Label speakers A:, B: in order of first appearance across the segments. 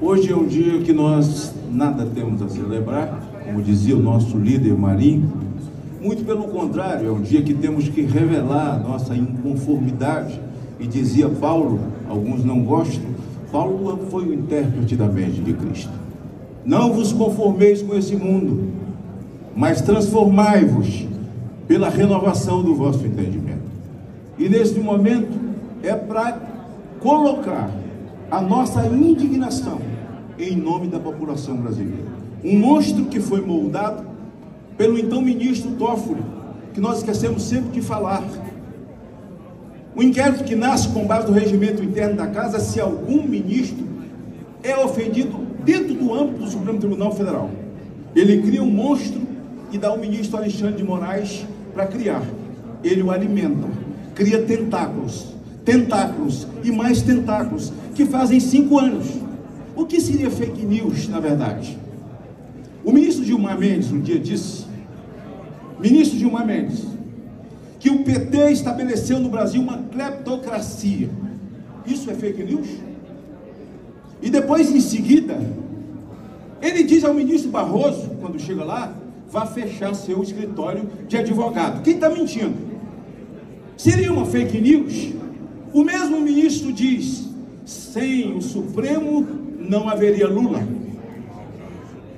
A: Hoje é um dia que nós nada temos a celebrar, como dizia o nosso líder Marinho. Muito pelo contrário, é um dia que temos que revelar nossa inconformidade. E dizia Paulo, alguns não gostam, Paulo foi o intérprete da mente de Cristo. Não vos conformeis com esse mundo, mas transformai-vos pela renovação do vosso entendimento. E neste momento é para colocar a nossa indignação em nome da população brasileira. Um monstro que foi moldado pelo então ministro Toffoli, que nós esquecemos sempre de falar. O inquérito que nasce com base no regimento interno da casa, se algum ministro é ofendido dentro do âmbito do Supremo Tribunal Federal. Ele cria um monstro e dá ao ministro Alexandre de Moraes para criar. Ele o alimenta, cria tentáculos, tentáculos e mais tentáculos, que fazem cinco anos. O que seria fake news, na verdade? O ministro Gilmar Mendes um dia disse, ministro Gilmar Mendes, que o PT estabeleceu no Brasil uma cleptocracia. Isso é fake news? E depois, em seguida, ele diz ao ministro Barroso, quando chega lá, vá fechar seu escritório de advogado. Quem está mentindo? Seria uma fake news? O mesmo ministro diz: sem o Supremo não haveria Lula.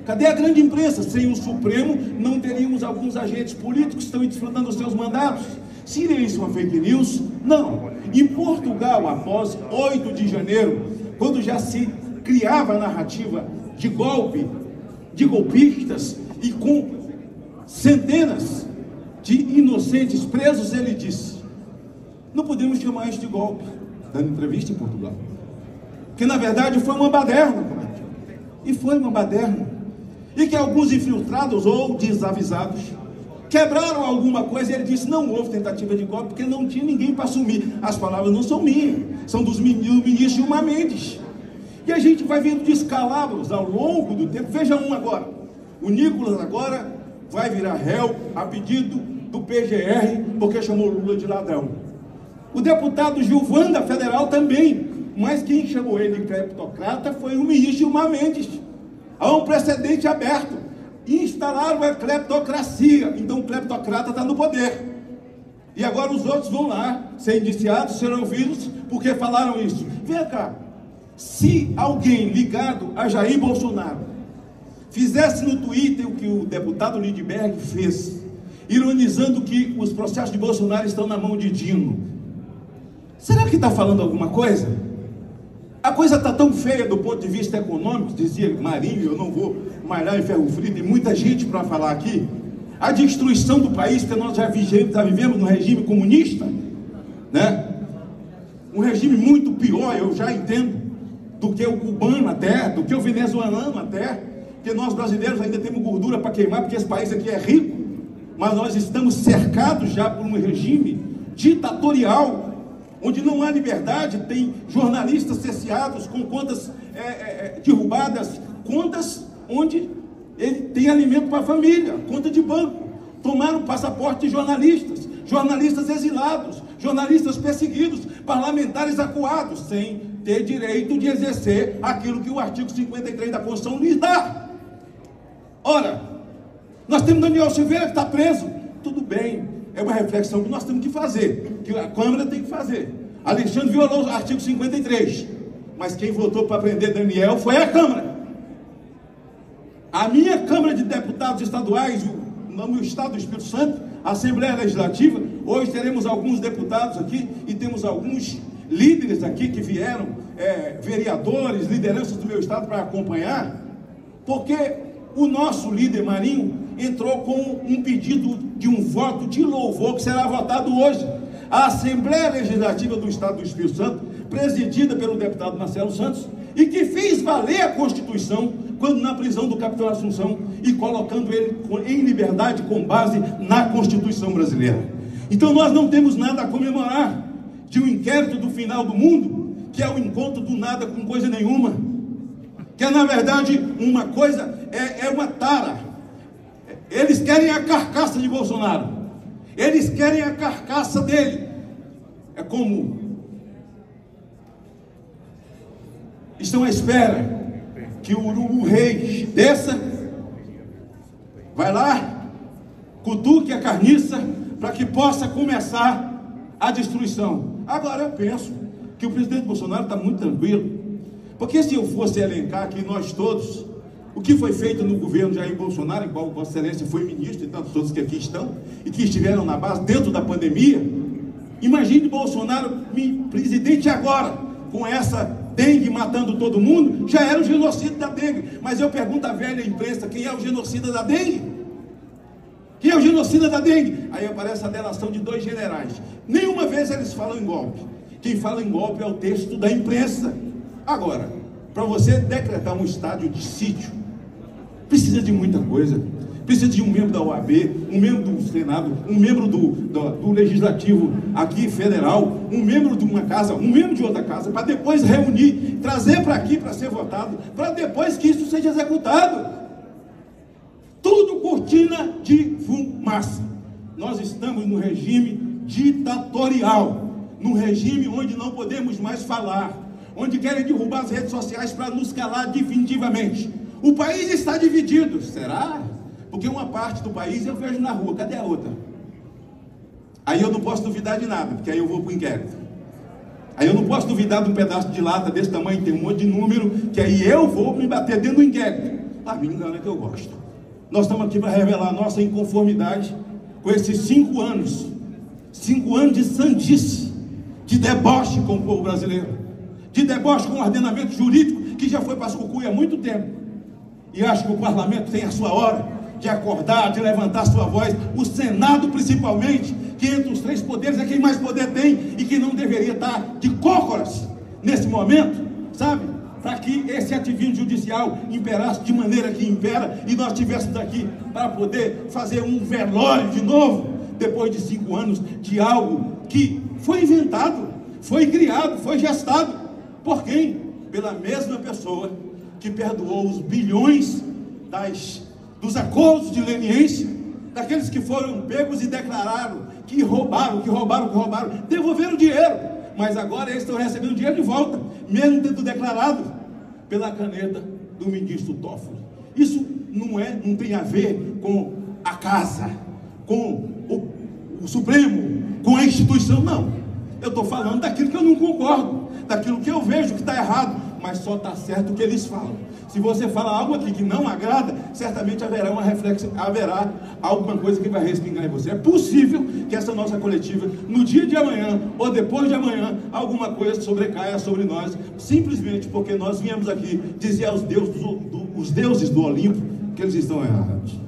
A: Cadê a grande imprensa? Sem o Supremo não teríamos alguns agentes políticos que estão desfrutando dos seus mandatos. Seria isso uma fake news? Não. Em Portugal, após 8 de janeiro, quando já se criava a narrativa de golpe, de golpistas e com centenas de inocentes presos, ele disse: não podemos chamar isso de golpe, dando entrevista em Portugal. Que na verdade foi uma baderna, e foi uma baderna. E que alguns infiltrados ou desavisados quebraram alguma coisa e ele disse: não houve tentativa de golpe porque não tinha ninguém para assumir. As palavras não são minhas, são dos ministros Gilmar Mendes. E a gente vai vendo descalabros ao longo do tempo. Veja um agora. O Nicolas agora vai virar réu a pedido do PGR porque chamou Lula de ladrão. O deputado Gilvan da Federal também, mas quem chamou ele de cleptocrata foi o ministro Gilmar Mendes. Há um precedente aberto. Instalaram a cleptocracia, então o cleptocrata está no poder. E agora os outros vão lá ser indiciados, serão ouvidos, porque falaram isso. Vem cá, se alguém ligado a Jair Bolsonaro fizesse no Twitter o que o deputado Lindbergh fez, ironizando que os processos de Bolsonaro estão na mão de Dino. Será que está falando alguma coisa? A coisa está tão feia do ponto de vista econômico, dizia Marinho, eu não vou malhar em ferro frio, tem muita gente para falar aqui. A destruição do país, porque nós já vivemos, já vivemos no regime comunista, né? Um regime muito pior, eu já entendo, do que o cubano até, do que o venezuelano até porque nós brasileiros ainda temos gordura para queimar, porque esse país aqui é rico, mas nós estamos cercados já por um regime ditatorial, onde não há liberdade, tem jornalistas cerceados com contas é, é, é derrubadas, contas onde ele tem alimento para a família, conta de banco. Tomaram passaporte de jornalistas, jornalistas exilados, jornalistas perseguidos, parlamentares acuados, sem ter direito de exercer aquilo que o artigo 53 da Constituição lhes dá. Ora, nós temos Daniel Silveira que está preso. Tudo bem, é uma reflexão que nós temos que fazer, que a Câmara tem que fazer. Alexandre violou o artigo 53, mas quem votou para prender Daniel foi a Câmara. A minha Câmara de Deputados Estaduais, no meu Estado do Espírito Santo, a Assembleia Legislativa, hoje teremos alguns deputados aqui e temos alguns líderes aqui que vieram, é, vereadores, lideranças do meu Estado para acompanhar, porque o nosso líder Marinho entrou com um pedido de um voto de louvor que será votado hoje. A Assembleia Legislativa do Estado do Espírito Santo, presidida pelo deputado Marcelo Santos, e que fez valer a Constituição quando na prisão do capitão Assunção e colocando ele em liberdade com base na Constituição brasileira. Então nós não temos nada a comemorar de um inquérito do final do mundo, que é o encontro do nada com coisa nenhuma que é na verdade uma coisa, é, é uma tara. Eles querem a carcaça de Bolsonaro, eles querem a carcaça dele. É como estão à espera que o, o rei desça, vai lá, cutuque a carniça, para que possa começar a destruição. Agora eu penso que o presidente Bolsonaro está muito tranquilo, porque se eu fosse elencar aqui nós todos, o que foi feito no governo Jair Bolsonaro, em qual Vossa Excelência foi ministro e tantos outros que aqui estão, e que estiveram na base dentro da pandemia, imagine Bolsonaro presidente agora, com essa dengue matando todo mundo, já era o genocida da dengue. Mas eu pergunto à velha imprensa: quem é o genocida da dengue? Quem é o genocida da dengue? Aí aparece a delação de dois generais. Nenhuma vez eles falam em golpe. Quem fala em golpe é o texto da imprensa. Agora, para você decretar um estádio de sítio, precisa de muita coisa. Precisa de um membro da OAB, um membro do Senado, um membro do, do, do Legislativo aqui federal, um membro de uma casa, um membro de outra casa, para depois reunir, trazer para aqui para ser votado, para depois que isso seja executado. Tudo cortina de fumaça. Nós estamos no regime ditatorial, num regime onde não podemos mais falar, onde querem derrubar as redes sociais para nos calar definitivamente. O país está dividido, será? Porque uma parte do país eu vejo na rua, cadê a outra? Aí eu não posso duvidar de nada, porque aí eu vou para o inquérito. Aí eu não posso duvidar de um pedaço de lata desse tamanho, tem um monte de número, que aí eu vou me bater dentro do inquérito. Ah, me engana que eu gosto. Nós estamos aqui para revelar a nossa inconformidade com esses cinco anos, cinco anos de sandice, de deboche com o povo brasileiro, de deboche com o ordenamento jurídico que já foi para as cucuia há muito tempo. E acho que o parlamento tem a sua hora de acordar, de levantar sua voz, o Senado principalmente, que entre os três poderes é quem mais poder tem e que não deveria estar de cócoras nesse momento, sabe? Para que esse ativismo judicial imperasse de maneira que impera e nós tivéssemos aqui para poder fazer um velório de novo, depois de cinco anos de algo que foi inventado, foi criado, foi gestado. Por quem? Pela mesma pessoa que perdoou os bilhões das dos acordos de leniência, daqueles que foram pegos e declararam que roubaram, que roubaram, que roubaram, devolveram o dinheiro, mas agora eles estão recebendo dinheiro de volta, mesmo tendo declarado pela caneta do ministro Toffoli. Isso não é, não tem a ver com a casa, com o, o Supremo, com a instituição, não. Eu estou falando daquilo que eu não concordo, daquilo que eu vejo que está errado, mas só está certo o que eles falam. Se você fala algo aqui que não agrada, certamente haverá uma reflexão, haverá alguma coisa que vai respingar em você. É possível que essa nossa coletiva, no dia de amanhã ou depois de amanhã, alguma coisa sobrecaia sobre nós, simplesmente porque nós viemos aqui dizer aos deuses do, do, os deuses do Olimpo que eles estão errados.